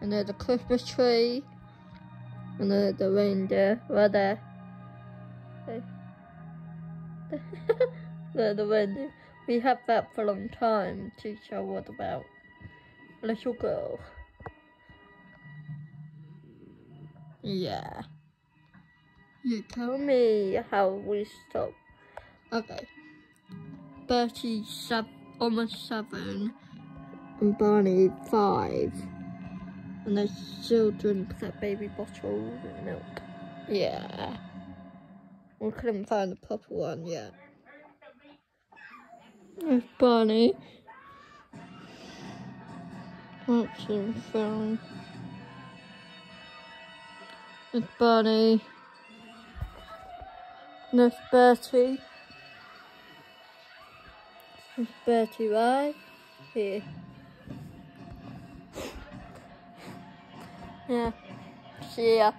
And then the Christmas tree. And then the reindeer right there. Okay. there the reindeer. We have that for a long time show what about little girl. Yeah. You tell me how we stop. Okay. Bertie seven, almost seven, and Barney five. And they still drink that baby bottle of milk. Yeah. We couldn't find the proper one yet. There's Barney. That's him found. There's Barney. There's Bertie. There's Bertie right here. Yeah. See ya.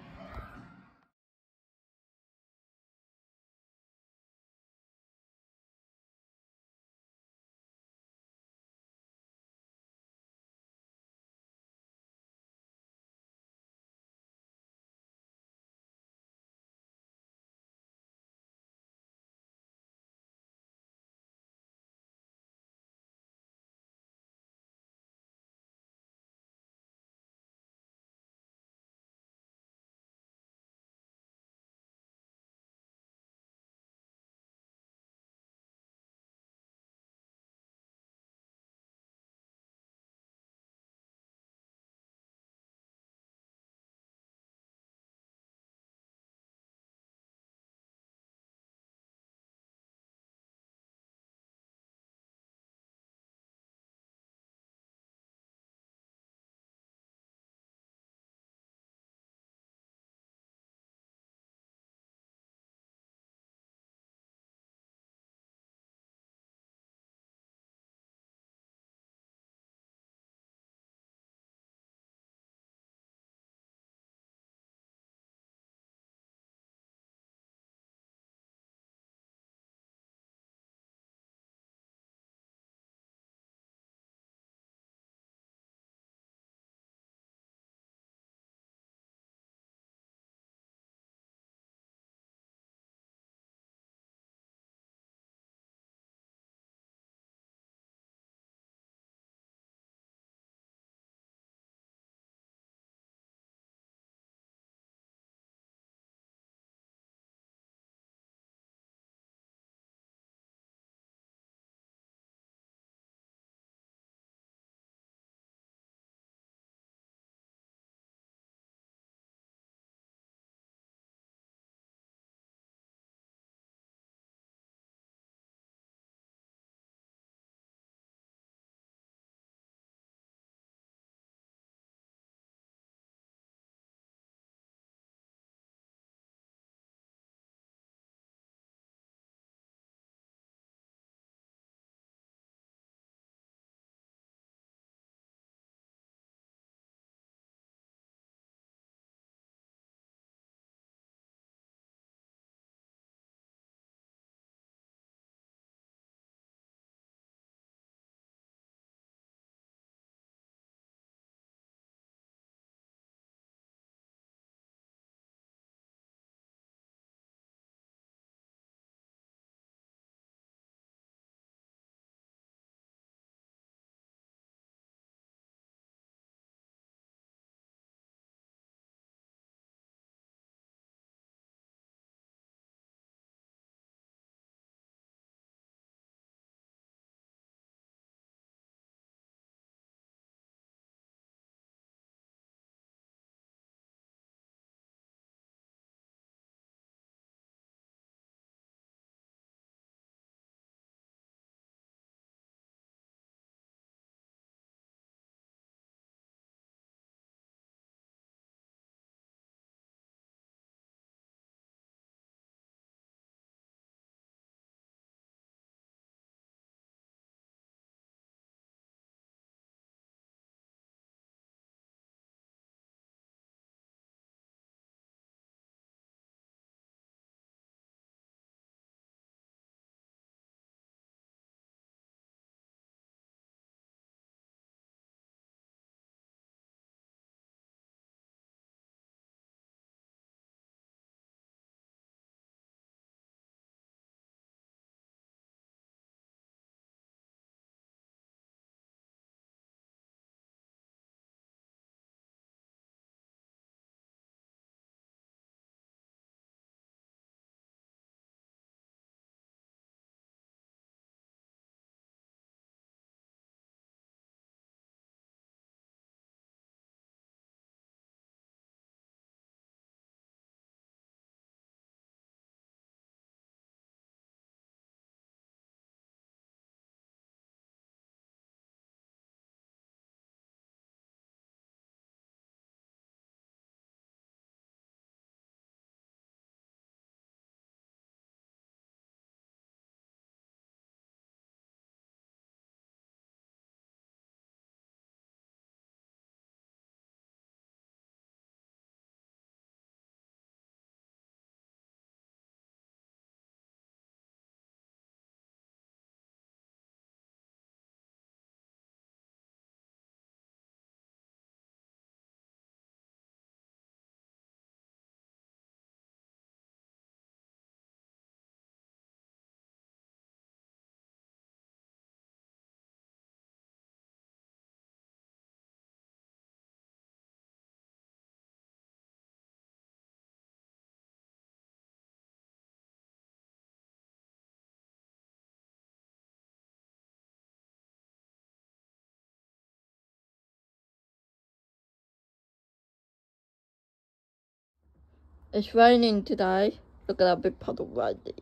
It's raining today. Look at that big puddle right there.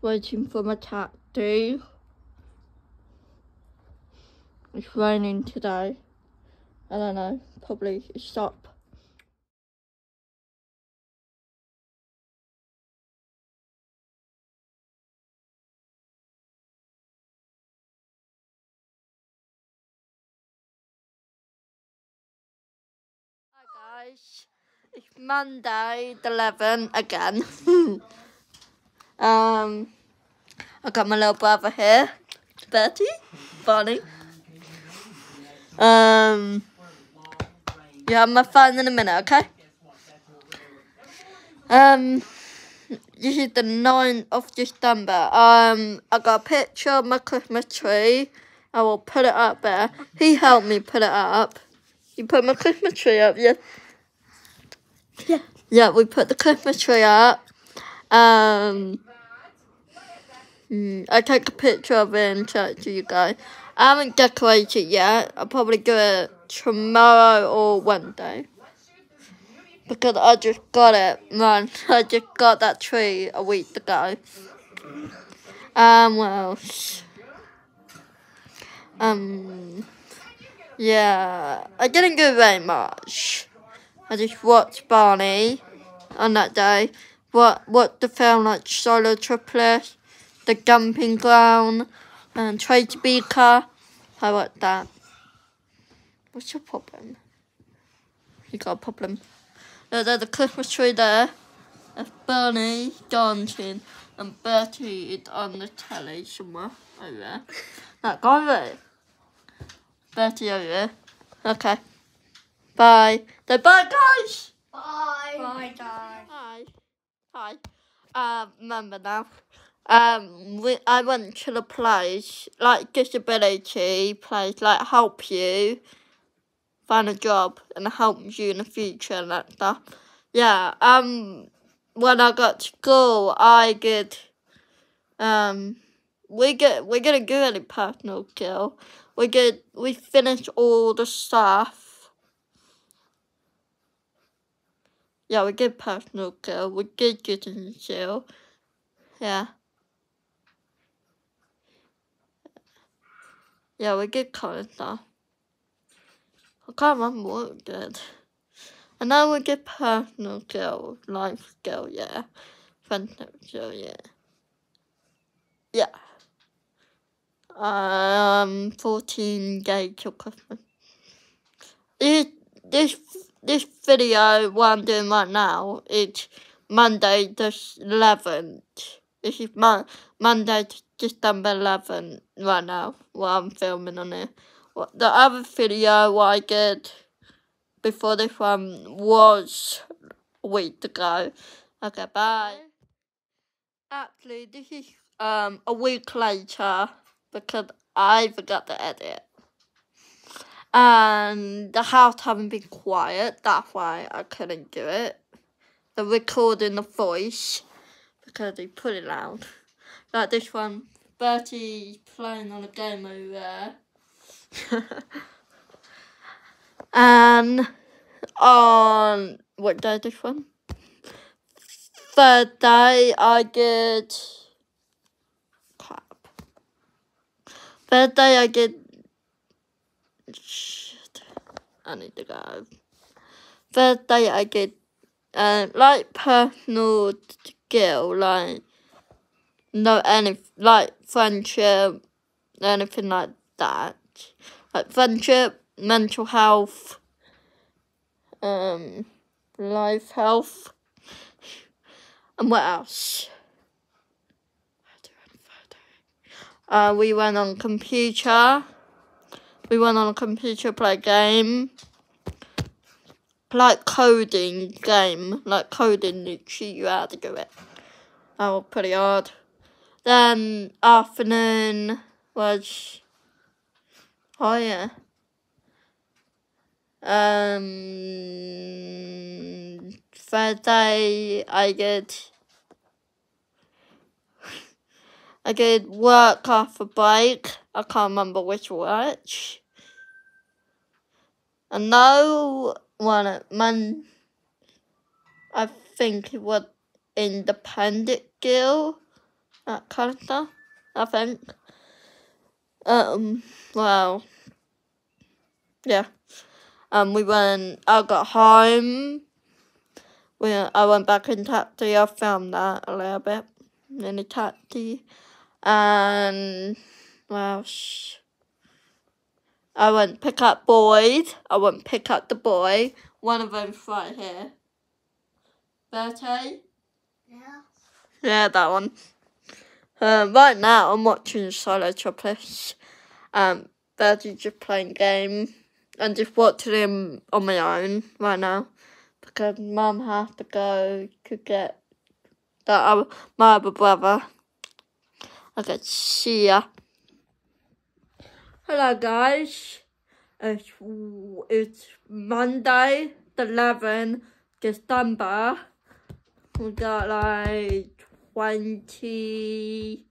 Waiting for my taxi. It's raining today. I don't know, probably stop. Guys, it's Monday the 11th again. um, I got my little brother here, Betty, Bonnie. Um, you have my phone in a minute, okay? Um, this is the 9th of December. Um, I got a picture of my Christmas tree. I will put it up there. He helped me put it up. You put my Christmas tree up, yeah? Yeah. Yeah, we put the Christmas tree up. Um, mm, I take a picture of it and show it to you guys. I haven't decorated yet. I'll probably do it tomorrow or Wednesday. Because I just got it, man. I just got that tree a week ago. Um, what else? Um, yeah, I didn't do very much. I just watched Barney on that day. What what the film like Solo Triplets, The Dumping Ground, and Tracy Beaker. I watched that. What's your problem? You got a problem. Uh, there's a Christmas tree there. There's Bernie dancing, and Bertie is on the telly somewhere over there. Go over there. Bertie over there. Okay. Bye. Say bye, guys. Bye. Bye, guys. Hi. Hi. Um, remember now. Um, we, I went to the place, like disability place, like help you find a job and help you in the future and that stuff. Yeah, um, when I got to school, I get um, we get, we're gonna do any personal skill. We get, we finish all the stuff. Yeah, we get personal skill. We did citizenship. Yeah. Yeah, we get of stuff. I can't remember what we did. And now we get personal skill, life skill, yeah. Friendship skill, yeah. Yeah. Um, 14 days till Christmas. This, this, this video, what I'm doing right now, is Monday the 11th. This is Mon Monday, December 11th, right now, what I'm filming on it. The other video what I did before this one was a week ago. Okay, bye. Actually, this is um a week later because I forgot to edit. And the house haven't been quiet, that's why I couldn't do it. The recording the voice because they put it loud. Like this one, Bertie playing on a game over there. and um, on what day this one? Third day I get crap. Third day I get shit. I need to go. First day I get uh, like personal skill, like no any like friendship, anything like that like friendship, mental health, um, life health, and what else? Uh, we went on computer. We went on a computer play game. Like coding game, like coding to teach you how to do it. That was pretty hard. Then afternoon was Oh yeah. Um, Friday I get I did work off a bike. I can't remember which which. I know one of man. I think it was Independent girl, that stuff. I think. Um. Well. Yeah. Um. We went. I got home. We. I went back in taxi. I filmed that a little bit in a taxi and well, I went pick up boys. I went pick up the boy. One of them's right here. Bertie? Yeah. Yeah, that one. Um, right now, I'm watching Solo Triplets. Um, Bertie's just playing game. and just watching him on my own right now. Because mum has to go to get that, my other brother. Okay, see ya. Hello guys. It's, it's Monday, the 11th December. We got like 20,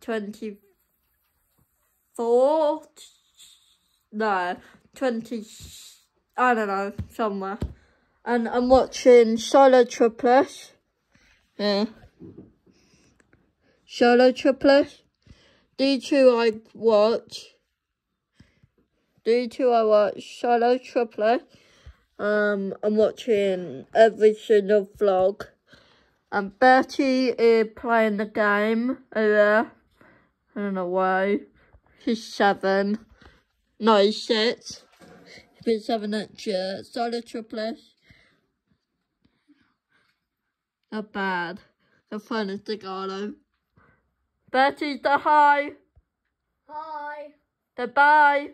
24, no, 20, I don't know, somewhere. And I'm watching Solo Triplets. Yeah solo triplet. D2 I watch. D2 I watch solo triplet. Um, I'm watching every single vlog. And Bertie is playing the game over. I don't know why. He's seven. No, he's six. He's been seven at year. Solo triplet. Not bad. The fun is the Garlo. Betty, the hi. Hi. The bye.